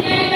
Amen.